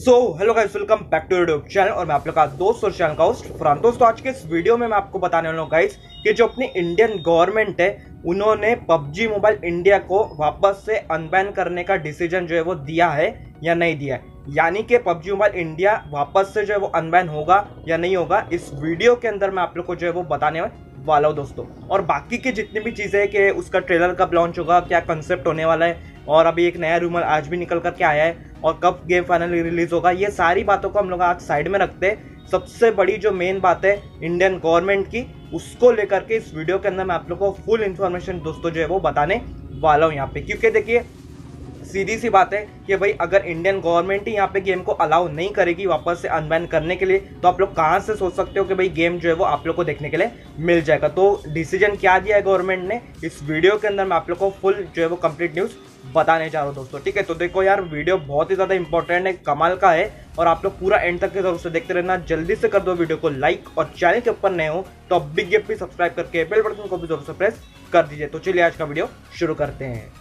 So hello guys welcome back to YouTube channel और मैं आप लोग का दोस्त और चैनल का होस्ट फरहान। दोस्तों, आज के इस वीडियो में मैं आपको बताने वाला हूँ गाइस कि जो अपनी इंडियन गवर्नमेंट है, उन्होंने पबजी मोबाइल इंडिया को वापस से अनबैन करने का डिसीज़न जो है वो दिया है या नहीं दिया है। यानी कि पबजी मोबाइल इंडिया वापस से जो है वो अनबैन होगा या नहीं होगा, इस वीडियो के अंदर मैं आप लोग को जो है वो बताने वाला हूँ दोस्तों। और बाकी के जितनी भी चीज़ें हैं कि उसका ट्रेलर कब लॉन्च होगा, क्या कंसेप्ट होने वाला है, और अभी एक नया रूमर आज भी निकल कर के आया है, और कब गेम फाइनली रिलीज़ होगा, ये सारी बातों को हम लोग आज साइड में रखते हैं। सबसे बड़ी जो मेन बात है इंडियन गवर्नमेंट की, उसको लेकर के इस वीडियो के अंदर मैं आप लोग को फुल इन्फॉर्मेशन दोस्तों जो है वो बताने वाला हूँ यहाँ पे। क्योंकि देखिए सीधी सी बात है कि भाई, अगर इंडियन गवर्नमेंट ही यहाँ पे गेम को अलाउ नहीं करेगी वापस से अनबैन करने के लिए तो आप लोग कहाँ से सोच सकते हो कि भाई गेम जो है वो आप लोग को देखने के लिए मिल जाएगा? तो डिसीज़न क्या दिया है गवर्नमेंट ने? इस वीडियो के अंदर मैं आप लोग को फुल जो है वो कंप्लीट न्यूज़ बताने जा रहा हूँ दोस्तों, ठीक है? तो देखो यार वीडियो बहुत ही ज़्यादा इंपॉर्टेंट है, कमाल का है, और आप लोग पूरा एंड तक के ज़रूर से देखते रहना। जल्दी से कर दो वीडियो को लाइक और चैनल के ऊपर नए हो तो अब बिग गेप भी सब्सक्राइब करके बेल बटन को भी ज़रूर से प्रेस कर दीजिए। तो चलिए आज का वीडियो शुरू करते हैं।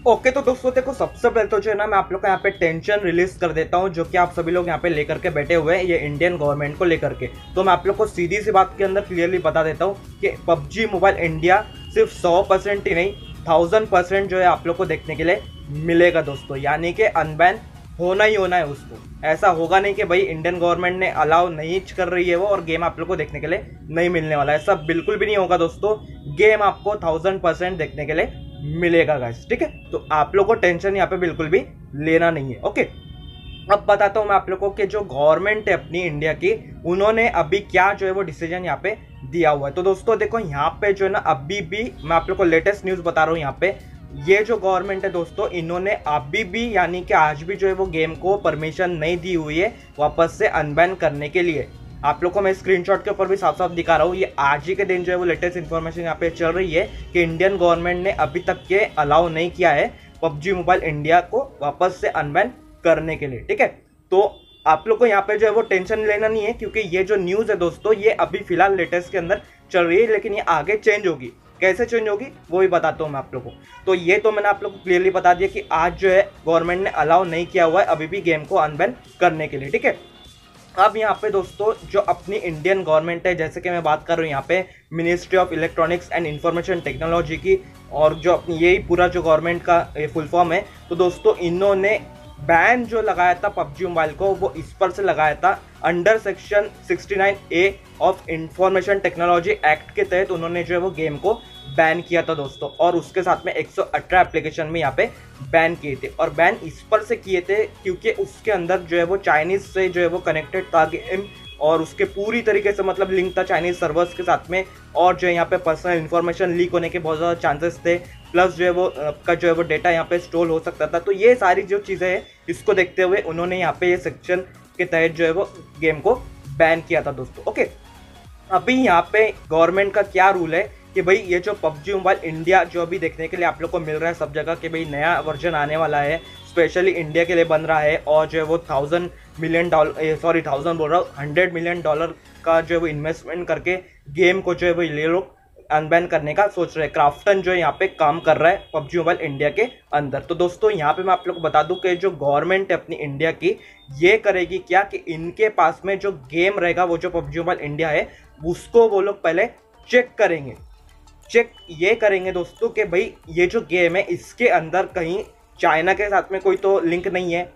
ओके okay, तो दोस्तों देखो सबसे पहले तो जो है ना मैं आप लोग का यहाँ पे टेंशन रिलीज़ कर देता हूँ जो कि आप सभी लोग यहाँ पे लेकर के बैठे हुए हैं ये इंडियन गवर्नमेंट को लेकर के। तो मैं आप लोग को सीधी सी बात के अंदर क्लियरली बता देता हूँ कि पबजी मोबाइल इंडिया सिर्फ़ सौ परसेंट ही नहीं थाउज़ेंड परसेंट जो है आप लोग को देखने के लिए मिलेगा दोस्तों। यानी कि अनबैन होना ही होना है उसको। ऐसा होगा नहीं कि भाई इंडियन गवर्नमेंट ने अलाउ नहीं कर रही है वो और गेम आप लोग को देखने के लिए नहीं मिलने वाला है। ऐसा बिल्कुल भी नहीं होगा दोस्तों। गेम आपको थाउज़ेंड परसेंट देखने के लिए मिलेगा गाइस ठीक है? तो आप लोग को टेंशन यहाँ पे बिल्कुल भी लेना नहीं है ओके अब बताता हूँ मैं आप लोगों को कि जो गवर्नमेंट है अपनी इंडिया की, उन्होंने अभी क्या जो है वो डिसीज़न यहाँ पे दिया हुआ है। तो दोस्तों, देखो, यहाँ पे जो है ना, अभी भी मैं आप लोग को लेटेस्ट न्यूज़ बता रहा हूँ यहाँ पे। ये जो गवर्नमेंट है दोस्तों, इन्होंने अभी भी, यानी कि आज भी जो है वो गेम को परमिशन नहीं दी हुई है वापस से अनबैन करने के लिए। आप लोग को मैं स्क्रीनशॉट के ऊपर भी साफ़ साफ़ दिखा रहा हूँ, ये आज ही के दिन जो है वो लेटेस्ट इन्फॉर्मेशन यहाँ पे चल रही है कि इंडियन गवर्नमेंट ने अभी तक के अलाउ नहीं किया है पबजी मोबाइल इंडिया को वापस से अनबैन करने के लिए, ठीक है? तो आप लोग को यहाँ पे जो है वो टेंशन लेना नहीं है, क्योंकि ये जो न्यूज़ है दोस्तों, ये अभी फ़िलहाल लेटेस्ट के अंदर चल रही है, लेकिन ये आगे चेंज होगी। कैसे चेंज होगी, वो भी बताता हूँ मैं आप लोगों को। तो ये तो मैंने आप लोग को क्लियरली बता दिया कि आज जो है गवर्नमेंट ने अलाउ नहीं किया हुआ है अभी भी गेम को अनबैन करने के लिए, ठीक है? अब यहाँ पे दोस्तों, जो अपनी इंडियन गवर्नमेंट है, जैसे कि मैं बात कर रहा हूँ, यहाँ पे ministry of electronics and information technology की, और जो अपनी यही पूरा जो गवर्नमेंट का फुल फॉर्म है तो दोस्तों, इन्होंने बैन जो लगाया था पबजी मोबाइल को, वो इस पर से लगाया था under section 69 A of information technology act के तहत उन्होंने जो है वो गेम को बैन किया था दोस्तों, और उसके साथ में 118 एप्लीकेशन में यहाँ पे बैन किए थे। और बैन इस पर से किए थे क्योंकि उसके अंदर जो है वो चाइनीज़ से जो है वो कनेक्टेड था गेम और उसके पूरी तरीके से मतलब लिंक था चाइनीज़ सर्वर्स के साथ में, और जो है यहाँ पे पर्सनल इन्फॉर्मेशन लीक होने के बहुत ज़्यादा चांसेस थे प्लस जो है वो आपका जो है वो डेटा यहाँ पे स्टोर हो सकता था। तो ये सारी जो चीज़ें हैं, इसको देखते हुए उन्होंने यहाँ पे ये सेक्शन के तहत जो है वो गेम को बैन किया था दोस्तों। ओके अभी यहाँ पे गवर्नमेंट का क्या रूल है? कि भाई ये जो पबजी मोबाइल इंडिया जो अभी देखने के लिए आप लोग को मिल रहा है सब जगह कि भाई नया वर्जन आने वाला है स्पेशली इंडिया के लिए बन रहा है और जो है वो thousand million dollar sorry thousand बोल रहा हूँ हंड्रेड मिलियन डॉलर का जो है वो इन्वेस्टमेंट करके गेम को जो है वो ये लोग अनबैन करने का सोच रहे हैं। क्राफ्टन जो है यहाँ पे काम कर रहा है पबजी मोबाइल इंडिया के अंदर। तो दोस्तों, यहाँ पे मैं आप लोग को बता दूँ कि जो गवर्नमेंट है अपनी इंडिया की, ये करेगी क्या कि इनके पास में जो गेम रहेगा, वो जो पबजी मोबाइल इंडिया है, उसको वो लोग पहले चेक करेंगे। चेक ये करेंगे दोस्तों कि भाई ये जो गेम है, इसके अंदर कहीं चाइना के साथ में कोई तो लिंक नहीं है।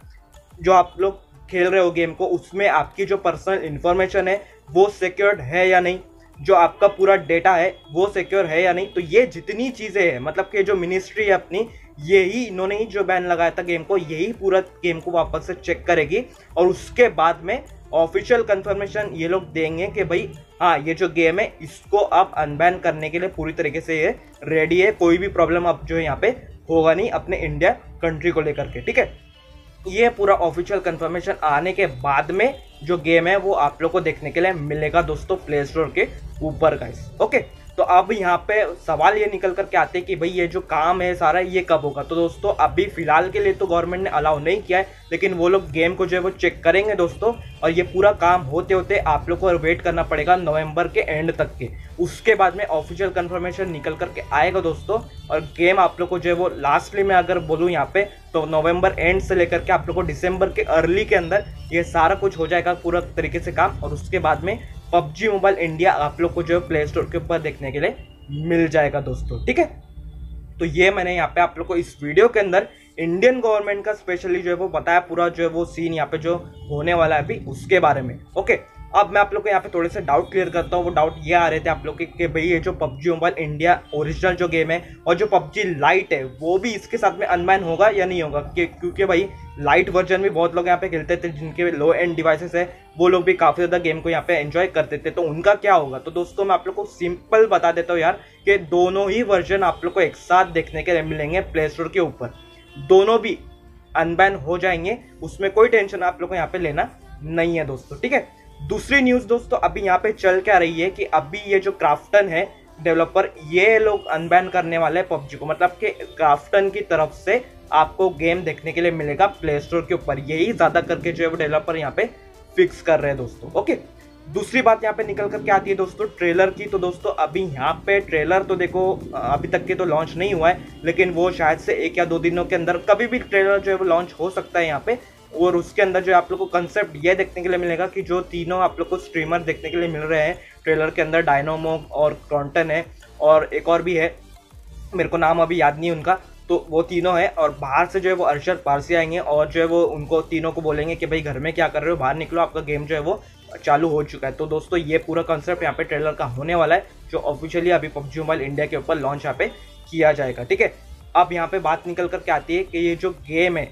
जो आप लोग खेल रहे हो गेम को, उसमें आपकी जो पर्सनल इन्फॉर्मेशन है, वो सिक्योर्ड है या नहीं? जो आपका पूरा डेटा है, वो सिक्योर है या नहीं? तो ये जितनी चीज़ें हैं मतलब कि जो मिनिस्ट्री है अपनी, यही इन्होंने ही जो बैन लगाया था गेम को, यही पूरा गेम को वापस से चेक करेगी। और उसके बाद में ऑफिशियल कंफर्मेशन ये लोग देंगे कि भाई हाँ ये जो गेम है, इसको आप अनबैन करने के लिए पूरी तरीके से ये रेडी है, कोई भी प्रॉब्लम अब जो है यहाँ पे होगा नहीं अपने इंडिया कंट्री को लेकर के, ठीक है? ये पूरा ऑफिशियल कंफर्मेशन आने के बाद में जो गेम है वो आप लोग को देखने के लिए मिलेगा दोस्तों प्ले स्टोर के ऊपर का ओके तो अब यहाँ पे सवाल ये निकल करके आते हैं कि भाई ये जो काम है सारा ये कब होगा? तो दोस्तों, अभी फ़िलहाल के लिए तो गवर्नमेंट ने अलाउ नहीं किया है, लेकिन वो लोग गेम को जो है वो चेक करेंगे दोस्तों, और ये पूरा काम होते होते आप लोग को वेट करना पड़ेगा नवंबर के एंड तक के। उसके बाद में ऑफिशियल कन्फर्मेशन निकल करके आएगा दोस्तों, और गेम आप लोग को जो है वो लास्टली मैं अगर बोलूँ यहाँ पे तो नवंबर एंड से लेकर के आप लोग को दिसंबर के अर्ली के अंदर ये सारा कुछ हो जाएगा पूरा तरीके से काम, और उसके बाद में पबजी मोबाइल इंडिया आप लोग को जो है प्ले स्टोर के ऊपर देखने के लिए मिल जाएगा दोस्तों, ठीक है? तो ये मैंने यहाँ पे आप लोग को इस वीडियो के अंदर इंडियन गवर्नमेंट का स्पेशली जो है वो बताया, पूरा जो है वो सीन यहाँ पे जो होने वाला है अभी उसके बारे में ओके अब मैं आप लोग को यहाँ पे थोड़े से डाउट क्लियर करता हूँ। वो डाउट ये आ रहे थे आप लोग के कि भाई ये जो पबजी मोबाइल इंडिया ओरिजिनल जो गेम है और जो पबजी लाइट है, वो भी इसके साथ में अनमैन होगा या नहीं होगा? क्योंकि भाई लाइट वर्जन भी बहुत लोग यहाँ पे खेलते थे, जिनके लो एंड डिवाइसेस है, वो लोग भी काफ़ी ज़्यादा गेम को यहाँ पे एंजॉय करते थे। तो उनका क्या होगा? तो दोस्तों, मैं आप लोग को सिंपल बता देता हूँ यार कि दोनों ही वर्जन आप लोग को एक साथ देखने के लिए मिलेंगे प्ले स्टोर के ऊपर। दोनों भी अनबैन हो जाएँगे, उसमें कोई टेंशन आप लोग को यहाँ पे लेना नहीं है दोस्तों, ठीक है? दूसरी न्यूज़ दोस्तों, अभी यहाँ पे चल क्या रही है कि अभी ये जो क्राफ्टन है डेवलपर ये लोग अनबैन करने वाले हैं पबजी को। मतलब कि क्राफ्टन की तरफ़ से आपको गेम देखने के लिए मिलेगा प्ले स्टोर के ऊपर। यही ज़्यादा करके जो है वो डेवलपर यहाँ पे फिक्स कर रहे हैं दोस्तों। ओके दूसरी बात यहाँ पे निकल कर क्या आती है दोस्तों? ट्रेलर की तो दोस्तों, अभी यहाँ पे ट्रेलर तो देखो, अभी तक के तो लॉन्च नहीं हुआ है, लेकिन वो शायद से एक या दो दिनों के अंदर कभी भी ट्रेलर जो है वो लॉन्च हो सकता है यहाँ पे। और उसके अंदर जो आप लोग को कंसेप्ट ये देखने के लिए मिलेगा कि जो तीनों आप लोग को स्ट्रीमर देखने के लिए मिल रहे हैं ट्रेलर के अंदर डायनोमो और क्रॉन्टन है। और एक और भी है, मेरे को नाम अभी याद नहीं उनका तो वो तीनों है और बाहर से जो है वो अरशद पारसी आएँगे और जो है वो उनको तीनों को बोलेंगे कि भाई घर में क्या कर रहे हो, बाहर निकलो, आपका गेम जो है वो चालू हो चुका है। तो दोस्तों, ये पूरा कंसेप्ट यहाँ पे ट्रेलर का होने वाला है, जो ऑफिशियली अभी पबजी मोबाइल इंडिया के ऊपर लॉन्च यहाँ पे किया जाएगा, ठीक है? अब यहाँ पे बात निकल कर के आती है कि ये जो गेम है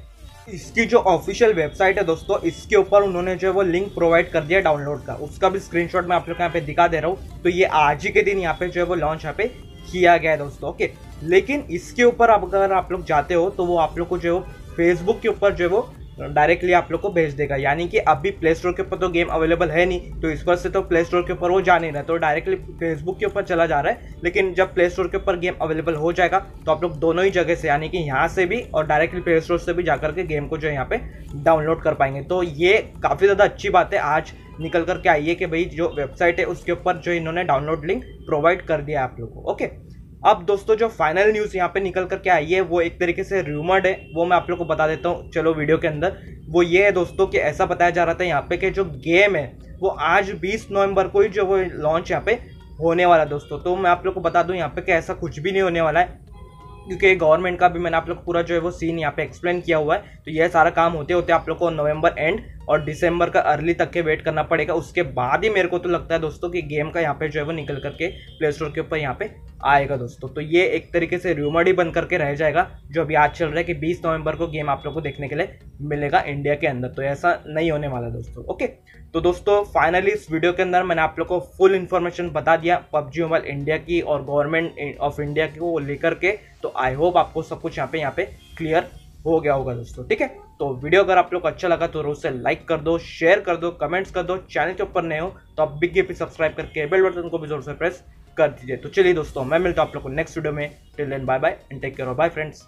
इसकी जो ऑफिशियल वेबसाइट है दोस्तों, इसके ऊपर उन्होंने जो है वो लिंक प्रोवाइड कर दिया डाउनलोड का। उसका भी स्क्रीनशॉट मैं आप लोग यहाँ पे दिखा दे रहा हूँ। तो ये आज ही के दिन यहाँ पे जो है वो लॉन्च यहाँ पे किया गया है दोस्तों ओके लेकिन इसके ऊपर अगर आप लोग जाते हो तो वो आप लोग को जो है वो फेसबुक के ऊपर जो है वो डायरेक्टली आप लोग को भेज देगा। यानी कि अभी प्ले स्टोर के ऊपर तो गेम अवेलेबल है नहीं तो इस पर से तो प्ले स्टोर के ऊपर वो जा नहीं रहा। तो डायरेक्टली फेसबुक के ऊपर चला जा रहा है, लेकिन जब प्ले स्टोर के ऊपर गेम अवेलेबल हो जाएगा तो आप लोग दोनों ही जगह से, यानी कि यहाँ से भी और डायरेक्टली प्ले स्टोर से भी जाकर के गेम को जो है यहाँ पे डाउनलोड कर पाएँगे। तो ये काफ़ी ज़्यादा अच्छी बात है। आज निकल करके आइए कि भाई जो वेबसाइट है, उसके ऊपर जो इन्होंने डाउनलोड लिंक प्रोवाइड कर दिया आप लोग को। ओके अब दोस्तों, जो फाइनल न्यूज़ यहाँ पे निकल कर क्या आई है, वो एक तरीके से र्यूमर्ड है, वो मैं आप लोग को बता देता हूँ, चलो वीडियो के अंदर। वो ये है दोस्तों कि ऐसा बताया जा रहा था यहाँ पे कि जो गेम है, वो आज 20 नवंबर को ही जो वो लॉन्च यहाँ पे होने वाला है दोस्तों। तो मैं आप लोग को बता दूँ यहाँ पे कि ऐसा कुछ भी नहीं होने वाला है, क्योंकि गवर्नमेंट का भी मैंने आप लोग को पूरा जो है वो सीन यहाँ पे एक्सप्लेन किया हुआ है। तो यह सारा काम होते होते आप लोग को नवंबर एंड और दिसंबर का अर्ली तक के वेट करना पड़ेगा। उसके बाद ही मेरे को तो लगता है दोस्तों कि गेम का यहाँ पे जो है वो निकल करके प्ले स्टोर के ऊपर यहाँ पे आएगा दोस्तों। तो ये एक तरीके से र्यूमर ही बन करके रह जाएगा, जो अभी आज चल रहा है कि 20 नवंबर को गेम आप लोग को देखने के लिए मिलेगा इंडिया के अंदर। तो ऐसा नहीं होने वाला दोस्तों। ओके तो दोस्तों फाइनली इस वीडियो के अंदर मैंने आप लोग को फुल इन्फॉर्मेशन बता दिया पबजी मोबाइल इंडिया की और गवर्नमेंट ऑफ़ इंडिया को लेकर के। तो आई होप आपको सब कुछ यहाँ पे यहाँ पे क्लियर हो गया होगा दोस्तों। ठीक है? तो वीडियो अगर आप लोग को अच्छा लगा तो रोज से लाइक कर दो शेयर कर दो कमेंट्स कर दो। चैनल के ऊपर नए हो तो आप बिग पे सब्सक्राइब करके बेल बटन को भी ज़ोर से प्रेस कर दीजिए। तो चलिए दोस्तों, मैं मिलता हूँ आप लोग को नेक्स्ट वीडियो में। Till then bye bye and take care bye friends